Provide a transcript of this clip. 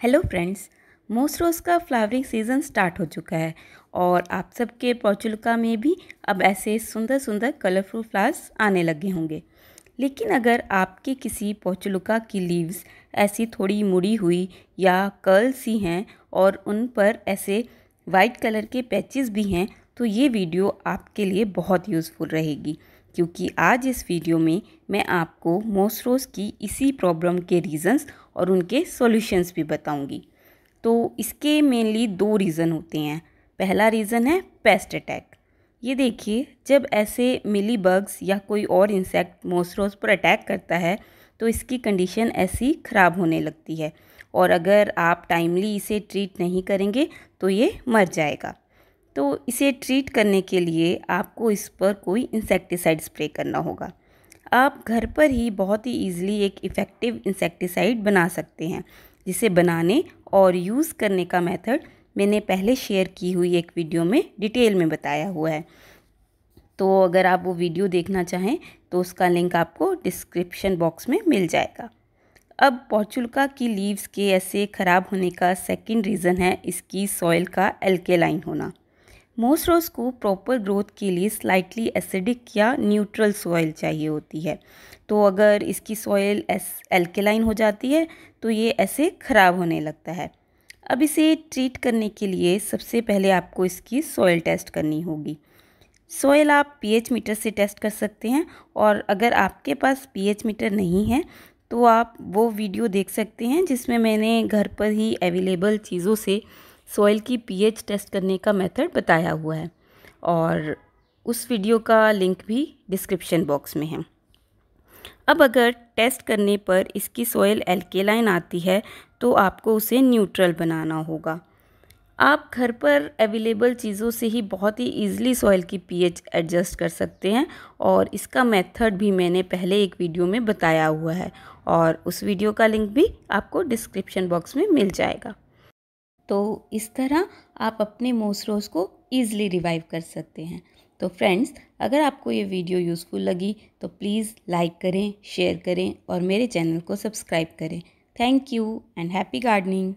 Hello friends मोस्ट का flowering season start हो चुका है और आप सबके पौचुलका में भी अब ऐसे सुंदर सुंदर कलरफुल फ्लावर्स आने लगे होंगे। लेकिन अगर आपके किसी पौचुलका की लीव्स ऐसी थोड़ी मुड़ी हुई या कर्ल सी हैं और उन पर ऐसे वाइट कलर के पैचेस भी हैं तो ये वीडियो आपके लिए बहुत यूज़फुल रहेगी। क्योंकि आज इस वीडियो में मैं आपको मोस्ट्रोस की इसी प्रॉब्लम के रीज़न्स और उनके सॉल्यूशंस भी बताऊँगी। तो इसके मेनली दो रीज़न होते हैं। पहला रीज़न है पेस्ट अटैक ये देखिए, जब ऐसे मिली बग्स या कोई और इंसेक्ट मोस्ट्रोस पर अटैक करता है तो इसकी कंडीशन ऐसी ख़राब होने लगती है। और अगर आप टाइमली इसे ट्रीट नहीं करेंगे तो ये मर जाएगा। तो इसे ट्रीट करने के लिए आपको इस पर कोई इंसेक्टिसाइड स्प्रे करना होगा। आप घर पर ही बहुत ही ईजिली एक इफ़ेक्टिव इंसेक्टिसाइड बना सकते हैं, जिसे बनाने और यूज़ करने का मेथड मैंने पहले शेयर की हुई एक वीडियो में डिटेल में बताया हुआ है। तो अगर आप वो वीडियो देखना चाहें तो उसका लिंक आपको डिस्क्रिप्शन बॉक्स में मिल जाएगा। अब पॉचुलका की लीव्स के ऐसे ख़राब होने का सेकंड रीज़न है इसकी सॉइल का एल्केलाइन होना। मोस्ट रोज को प्रॉपर ग्रोथ के लिए स्लाइटली एसिडिक या न्यूट्रल सॉइल चाहिए होती है। तो अगर इसकी सॉइल एस एल्केलाइन हो जाती है तो ये ऐसे ख़राब होने लगता है। अब इसे ट्रीट करने के लिए सबसे पहले आपको इसकी सॉइल टेस्ट करनी होगी। सॉइल आप पीएच मीटर से टेस्ट कर सकते हैं और अगर आपके पास पीएच मीटर नहीं है तो आप वो वीडियो देख सकते हैं जिसमें मैंने घर पर ही अवेलेबल चीज़ों से सॉइल की पीएच टेस्ट करने का मेथड बताया हुआ है और उस वीडियो का लिंक भी डिस्क्रिप्शन बॉक्स में है। अब अगर टेस्ट करने पर इसकी सॉइल एल्केलाइन आती है तो आपको उसे न्यूट्रल बनाना होगा। आप घर पर अवेलेबल चीज़ों से ही बहुत ही ईजिली सॉइल की पीएच एडजस्ट कर सकते हैं और इसका मेथड भी मैंने पहले एक वीडियो में बताया हुआ है और उस वीडियो का लिंक भी आपको डिस्क्रिप्शन बॉक्स में मिल जाएगा। तो इस तरह आप अपने मोसरोज को ईज़िली रिवाइव कर सकते हैं। तो फ्रेंड्स अगर आपको ये वीडियो यूज़फुल लगी तो प्लीज़ लाइक करें शेयर करें और मेरे चैनल को सब्सक्राइब करें। Thank you and happy gardening